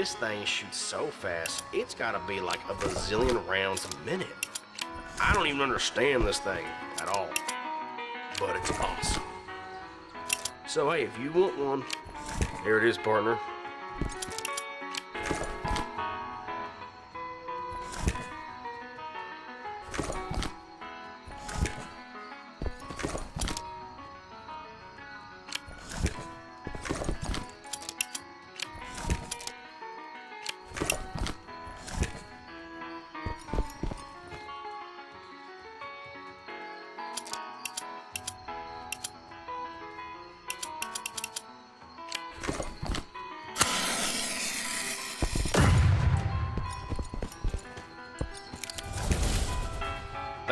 This thing shoots so fast, it's gotta be like a bazillion rounds a minute. I don't even understand this thing at all. But it's awesome. So hey, if you want one, here it is, partner.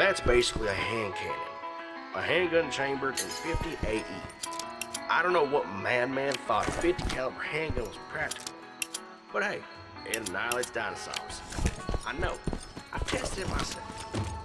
That's basically a hand cannon. A handgun chambered in 50 AE. I don't know what madman thought 50 caliber handgun was practical. But hey, it annihilates dinosaurs. I know. I've tested it myself.